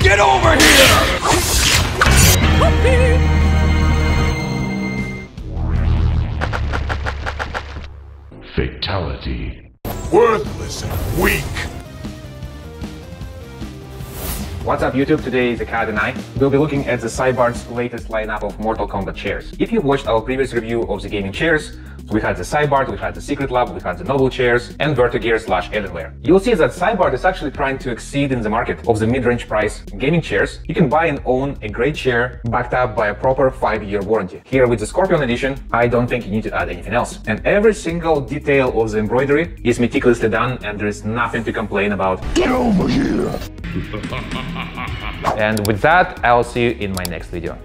Get over here! Fatality. Worthless and weak. What's up YouTube? Today is Akad and I We'll be looking at the Cybeart's latest lineup of Mortal Kombat chairs. If you've watched our previous review of the gaming chairs, we had the Cybeart, we had the Secret Lab, we had the Noble chairs, and Vertigear slash Alienware. You'll see that Cybeart is actually trying to exceed in the market of the mid-range price gaming chairs. You can buy and own a great chair backed up by a proper 5-year warranty. Here with the Scorpion edition, I don't think you need to add anything else. And every single detail of the embroidery is meticulously done and there is nothing to complain about. Get over here! And with that, I'll see you in my next video.